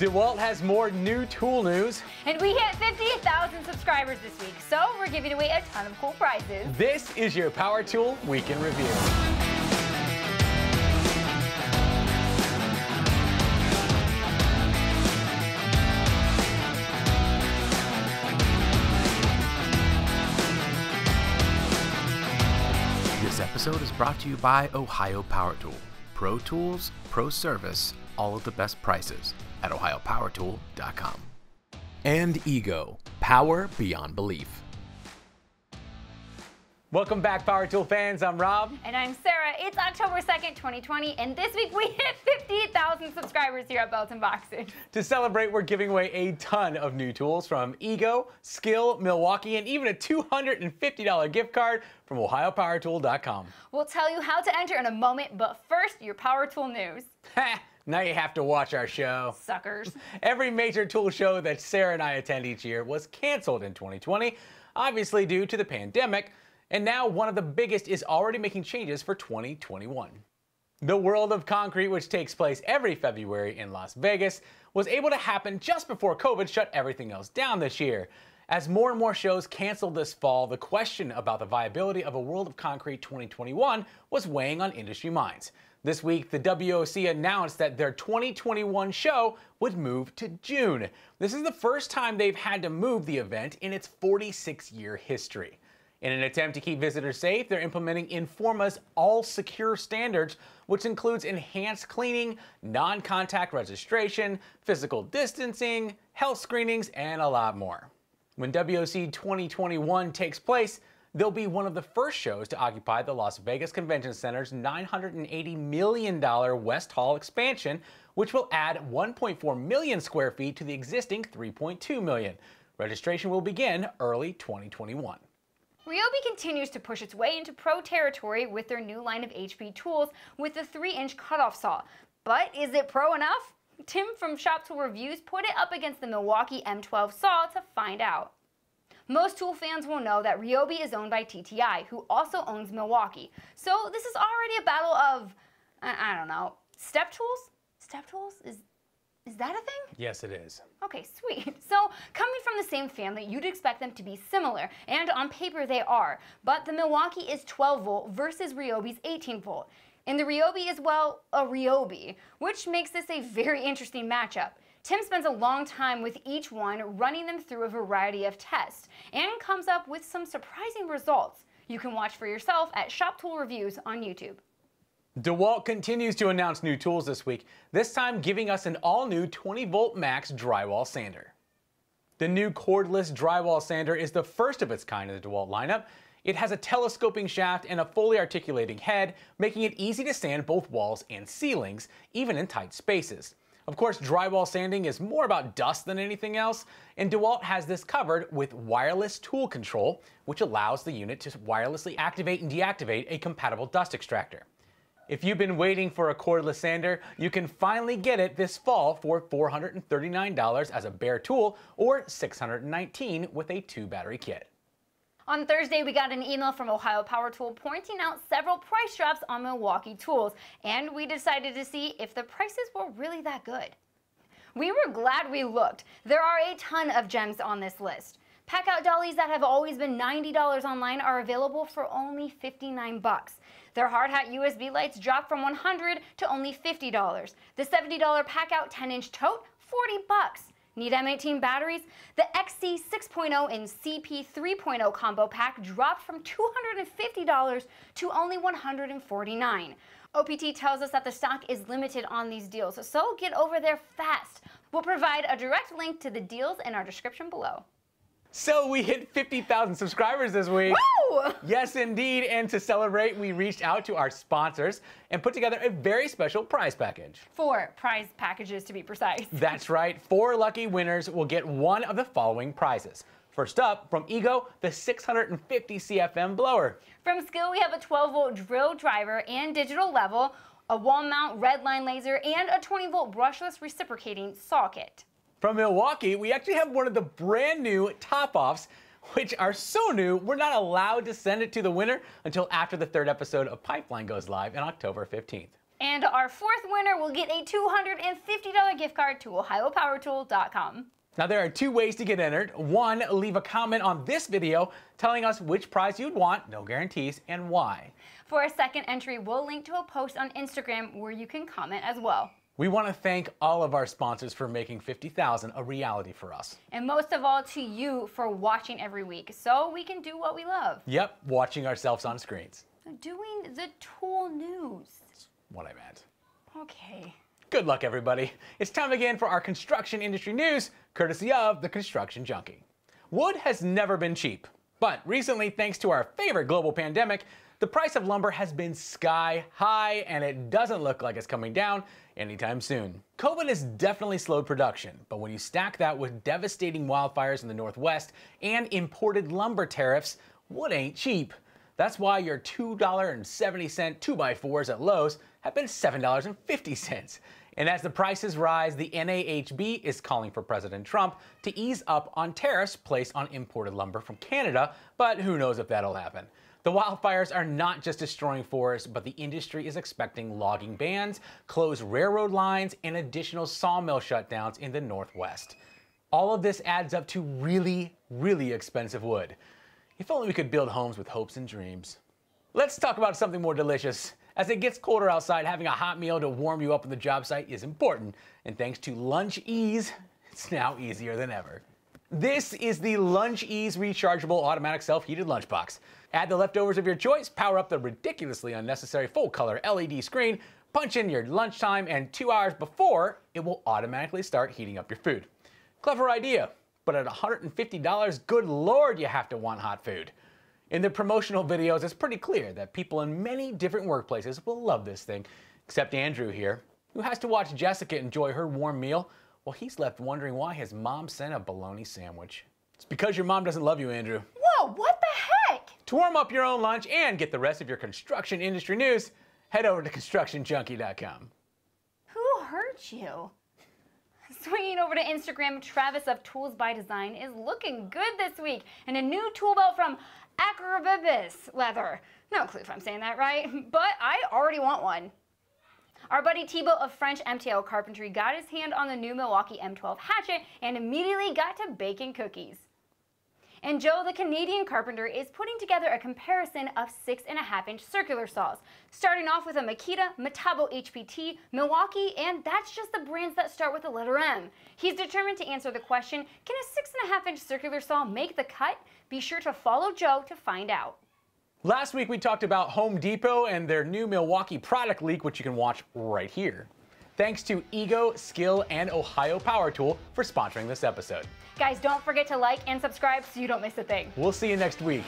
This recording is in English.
DeWalt has more new tool news. And we hit 50,000 subscribers this week, so we're giving away a ton of cool prizes. This is your Power Tool Week in Review. This episode is brought to you by Ohio Power Tool. Pro Tools, Pro Service, all of the best prices at ohiopowertool.com. And Ego, power beyond belief. Welcome back, Power Tool fans. I'm Rob. And I'm Sarah. It's October 2nd, 2020, and this week we hit 58,000 subscribers here at Belts and Boxes. To celebrate, we're giving away a ton of new tools from Ego, Skil, Milwaukee, and even a $250 gift card from ohiopowertool.com. We'll tell you how to enter in a moment, but first, your Power Tool news. Now you have to watch our show. Suckers. Every major tool show that Sarah and I attend each year was canceled in 2020, obviously due to the pandemic, and now one of the biggest is already making changes for 2021. The World of Concrete, which takes place every February in Las Vegas, was able to happen just before COVID shut everything else down this year. As more and more shows canceled this fall, the question about the viability of a World of Concrete 2021 was weighing on industry minds. This week, the WOC announced that their 2021 show would move to June. This is the first time they've had to move the event in its 46 year history. In an attempt to keep visitors safe, they're implementing Informa's AllSecure standards, which includes enhanced cleaning, non contact registration, physical distancing, health screenings, and a lot more. When WOC 2021 takes place, they'll be one of the first shows to occupy the Las Vegas Convention Center's $980 million West Hall expansion, which will add 1.4 million square feet to the existing 3.2 million. Registration will begin early 2021. Ryobi continues to push its way into pro territory with their new line of HP tools with the 3-inch cutoff saw. But is it pro enough? Tim from Shop Tool Reviews put it up against the Milwaukee M12 saw to find out. Most tool fans will know that Ryobi is owned by TTI, who also owns Milwaukee. So this is already a battle of, I, I don't know, step tools? Step tools? Is, is that a thing? Yes, it is. Okay, sweet. So, coming from the same family, you'd expect them to be similar, and on paper they are. But the Milwaukee is 12 volt versus Ryobi's 18 volt. And the Ryobi is, well, a Ryobi, which makes this a very interesting matchup. Tim spends a long time with each one, running them through a variety of tests, and comes up with some surprising results. You can watch for yourself at Shop Tool Reviews on YouTube. DeWalt continues to announce new tools this week, this time giving us an all-new 20 volt max drywall sander. The new cordless drywall sander is the first of its kind in the DeWalt lineup. It has a telescoping shaft and a fully articulating head, making it easy to sand both walls and ceilings, even in tight spaces. Of course, drywall sanding is more about dust than anything else, and DeWalt has this covered with wireless tool control, which allows the unit to wirelessly activate and deactivate a compatible dust extractor. If you've been waiting for a cordless sander, you can finally get it this fall for $439 as a bare tool or $619 with a two battery kit. On Thursday, we got an email from Ohio Power Tool pointing out several price drops on Milwaukee tools, and we decided to see if the prices were really that good. We were glad we looked. There are a ton of gems on this list. Packout dollies that have always been $90 online are available for only 59 bucks. Their hard hat USB lights dropped from 100 to only $50. The $70 Packout 10-inch tote, 40 bucks. Need M18 batteries? The XC 6.0 and CP 3.0 combo pack dropped from $250 to only $149. OPT tells us that the stock is limited on these deals, so get over there fast. We'll provide a direct link to the deals in our description below. So we hit 50,000 subscribers this week. Woo! Yes, indeed. And to celebrate, we reached out to our sponsors and put together a very special prize package. Four prize packages to be precise. That's right. Four lucky winners will get one of the following prizes. First up, from Ego, the 650 CFM blower. From Skil, we have a 12 volt drill driver and digital level, a wall mount red line laser, and a 20 volt brushless reciprocating saw kit. From Milwaukee, we actually have one of the brand new top offs, which are so new, we're not allowed to send it to the winner until after the third episode of Pipeline goes live on October 15th. And our fourth winner will get a $250 gift card to OhioPowerTool.com. Now there are two ways to get entered. One, leave a comment on this video telling us which prize you'd want, no guarantees, and why. For a second entry, we'll link to a post on Instagram where you can comment as well. We want to thank all of our sponsors for making 50,000 a reality for us. And most of all to you for watching every week so we can do what we love. Yep, watching ourselves on screens. Doing the tool news. That's what I meant. Okay. Good luck, everybody. It's time again for our construction industry news, courtesy of the Construction Junkie. Wood has never been cheap, but recently, thanks to our favorite global pandemic, the price of lumber has been sky high, and it doesn't look like it's coming down anytime soon. COVID has definitely slowed production, but when you stack that with devastating wildfires in the Northwest and imported lumber tariffs, wood ain't cheap. That's why your $2.70 2x4s at Lowe's have been $7.50. And as the prices rise, the NAHB is calling for President Trump to ease up on tariffs placed on imported lumber from Canada, but who knows if that'll happen. The wildfires are not just destroying forests, but the industry is expecting logging bans, closed railroad lines, and additional sawmill shutdowns in the Northwest. All of this adds up to really, really expensive wood. If only we could build homes with hopes and dreams. Let's talk about something more delicious. As it gets colder outside, having a hot meal to warm you up on the job site is important. And thanks to LunchEAZE, it's now easier than ever. This is the LunchEAZE rechargeable automatic self-heated lunchbox. Add the leftovers of your choice, power up the ridiculously unnecessary full-color LED screen, punch in your lunchtime, and two hours before, it will automatically start heating up your food. Clever idea, but at $150, good lord, you have to want hot food. In the promotional videos, it's pretty clear that people in many different workplaces will love this thing, except Andrew here, who has to watch Jessica enjoy her warm meal while he's left wondering why his mom sent a bologna sandwich. It's because your mom doesn't love you, Andrew. Whoa, what the heck? To warm up your own lunch and get the rest of your construction industry news, head over to constructionjunkie.com. Who hurt you? Swinging over to Instagram, Travis of Tools by Design is looking good this week in a new tool belt from Acrobibis Leather. No clue if I'm saying that right, but I already want one. Our buddy Thibaut of French MTL Carpentry got his hand on the new Milwaukee M12 hatchet and immediately got to baking cookies. And Joe, the Canadian carpenter, is putting together a comparison of six and a half inch circular saws, starting off with a Makita, Metabo HPT, Milwaukee, and that's just the brands that start with the letter M. He's determined to answer the question, can a six and a half inch circular saw make the cut? Be sure to follow Joe to find out. Last week we talked about Home Depot and their new Milwaukee product leak, which you can watch right here. Thanks to Ego, Skil, and Ohio Power Tool for sponsoring this episode. Guys, don't forget to like and subscribe so you don't miss a thing. We'll see you next week.